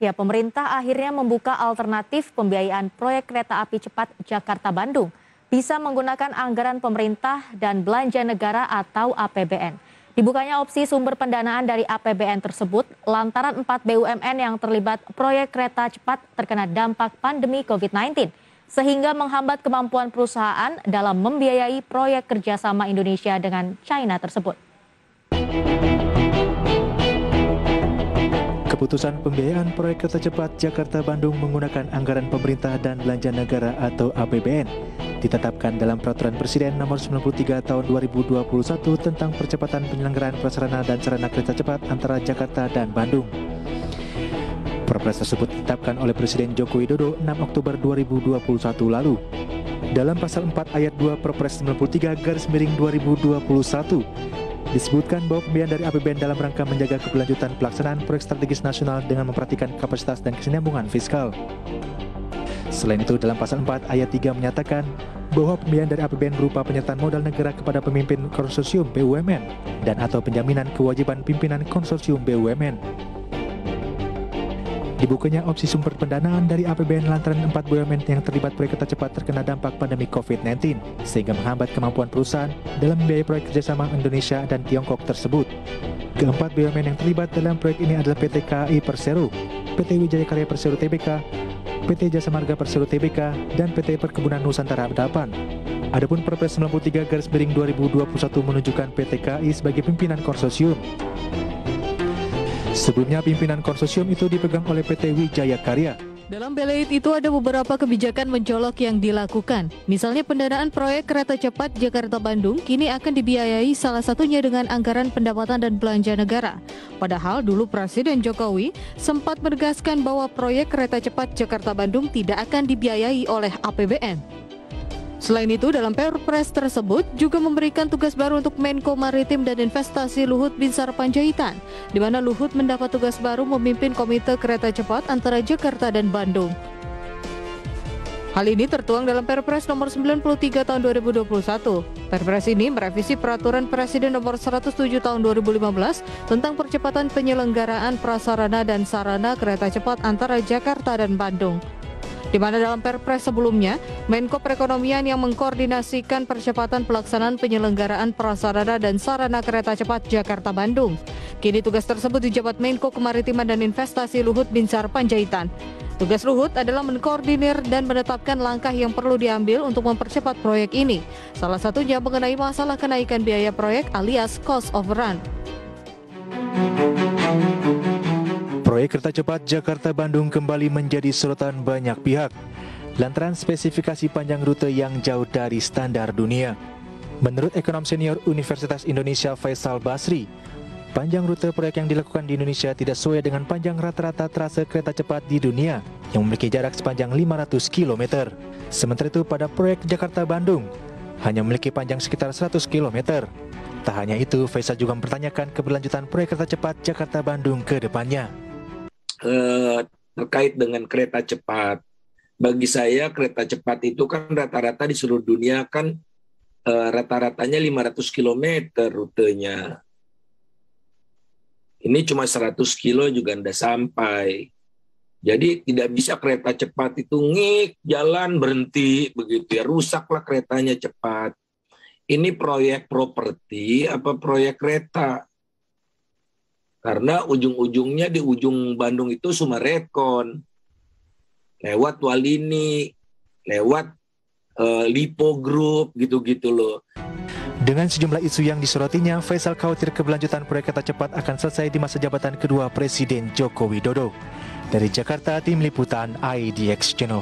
Ya, pemerintah akhirnya membuka alternatif pembiayaan proyek kereta api cepat Jakarta-Bandung. Bisa menggunakan anggaran pemerintah dan belanja negara atau APBN. Dibukanya opsi sumber pendanaan dari APBN tersebut lantaran 4 BUMN yang terlibat proyek kereta cepat terkena dampak pandemi COVID-19 sehingga menghambat kemampuan perusahaan dalam membiayai proyek kerjasama Indonesia dengan China tersebut. Keputusan pembiayaan proyek kereta cepat Jakarta-Bandung menggunakan anggaran pemerintah dan belanja negara atau APBN ditetapkan dalam Peraturan Presiden Nomor 93 Tahun 2021 tentang percepatan penyelenggaraan prasarana dan sarana kereta cepat antara Jakarta dan Bandung. Perpres tersebut ditetapkan oleh Presiden Joko Widodo 6 Oktober 2021 lalu. Dalam pasal 4 ayat 2 Perpres 93 garis miring 2021 Disebutkan bahwa pembiayaan dari APBN dalam rangka menjaga keberlanjutan pelaksanaan proyek strategis nasional dengan memperhatikan kapasitas dan kesinambungan fiskal. Selain itu, dalam pasal 4 ayat 3 menyatakan bahwa pembiayaan dari APBN berupa penyertaan modal negara kepada pemimpin konsorsium BUMN dan atau penjaminan kewajiban pimpinan konsorsium BUMN. Dibukanya opsi sumber pendanaan dari APBN lantaran empat BUMN yang terlibat proyek kereta cepat terkena dampak pandemi COVID-19, sehingga menghambat kemampuan perusahaan dalam membiayai proyek kerjasama Indonesia dan Tiongkok tersebut. Keempat BUMN yang terlibat dalam proyek ini adalah PT KAI Persero, PT Wijaya Karya Persero Tbk, PT Jasa Marga Persero Tbk, dan PT Perkebunan Nusantara 8. Adapun Perpres 93 garis miring 2021 menunjukkan PT KAI sebagai pimpinan konsorsium. Sebelumnya pimpinan konsorsium itu dipegang oleh PT Wijaya Karya. Dalam belait itu ada beberapa kebijakan mencolok yang dilakukan. Misalnya pendanaan proyek kereta cepat Jakarta-Bandung kini akan dibiayai salah satunya dengan anggaran pendapatan dan belanja negara. Padahal dulu Presiden Jokowi sempat menegaskan bahwa proyek kereta cepat Jakarta-Bandung tidak akan dibiayai oleh APBN. Selain itu, dalam Perpres tersebut juga memberikan tugas baru untuk Menko Maritim dan Investasi Luhut Binsar Panjaitan, di mana Luhut mendapat tugas baru memimpin Komite Kereta Cepat antara Jakarta dan Bandung. Hal ini tertuang dalam Perpres nomor 93 tahun 2021. Perpres ini merevisi peraturan Presiden nomor 107 tahun 2015 tentang percepatan penyelenggaraan prasarana dan sarana kereta cepat antara Jakarta dan Bandung di mana dalam Perpres sebelumnya, Menko Perekonomian yang mengkoordinasikan percepatan pelaksanaan penyelenggaraan prasarana dan sarana kereta cepat Jakarta-Bandung. Kini tugas tersebut dijabat Menko Kemaritiman dan Investasi Luhut Binsar Panjaitan. Tugas Luhut adalah mengkoordinir dan menetapkan langkah yang perlu diambil untuk mempercepat proyek ini. Salah satunya mengenai masalah kenaikan biaya proyek alias cost overrun. Proyek kereta cepat Jakarta-Bandung kembali menjadi sorotan banyak pihak lantaran spesifikasi panjang rute yang jauh dari standar dunia. Menurut ekonom senior Universitas Indonesia Faisal Basri, panjang rute proyek yang dilakukan di Indonesia tidak sesuai dengan panjang rata-rata trase kereta cepat di dunia yang memiliki jarak sepanjang 500 km. Sementara itu pada proyek Jakarta-Bandung hanya memiliki panjang sekitar 100 km. Tak hanya itu, Faisal juga mempertanyakan keberlanjutan proyek kereta cepat Jakarta-Bandung ke depannya eh, terkait dengan kereta cepat. Bagi saya kereta cepat itu kan rata-rata di seluruh dunia kan eh, rata-ratanya 500 km rutenya. Ini cuma 100 kilo juga Anda sampai. Jadi tidak bisa kereta cepat itu ngik, jalan berhenti begitu ya, rusaklah keretanya cepat. Ini proyek properti apa proyek kereta? Karena ujung-ujungnya di ujung Bandung itu Sumarekon, lewat Walini, lewat uh, Lipo Group, gitu-gitu loh. Dengan sejumlah isu yang disorotinya, Faisal khawatir keberlanjutan proyek kereta cepat akan selesai di masa jabatan kedua Presiden Joko Widodo. Dari Jakarta, Tim Liputan IDX Channel.